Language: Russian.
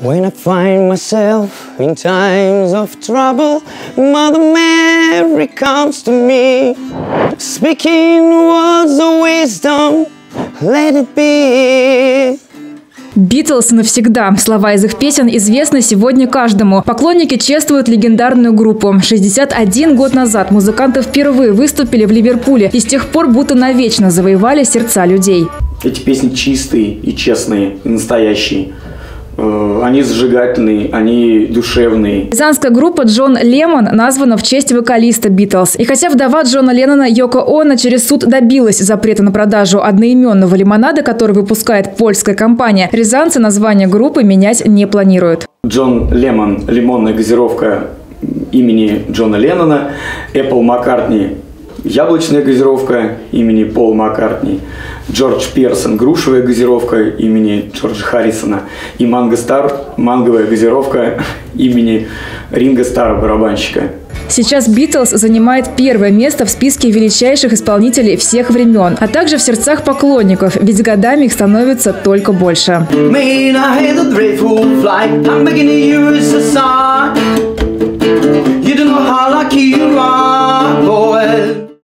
When I find myself in times of trouble, Mother Mary comes to me, speaking words of wisdom, let it be. Битлз навсегда. Слова из их песен известны сегодня каждому. Поклонники чествуют легендарную группу. 61 год назад музыканты впервые выступили в Ливерпуле и с тех пор будто навечно завоевали сердца людей. Эти песни чистые и честные, и настоящие. Э, Они зажигательные, они душевные. Рязанская группа Джон Лемон названа в честь вокалиста Битлз. И хотя вдова Джона Леннона Йоко Оно через суд добилась запрета на продажу одноименного лимонада, который выпускает польская компания, рязанцы название группы менять не планируют. Джон Лемон, лимонная газировка имени Джона Леннона. Apple Маккартни, яблочная газировка имени Пола Маккартни. Джордж Персон, грушевая газировка имени Джорджа Харрисона. И Манго Стар, манговая газировка имени Ринга Стара, барабанщика. Сейчас Битлз занимает первое место в списке величайших исполнителей всех времен, а также в сердцах поклонников, ведь годами их становится только больше.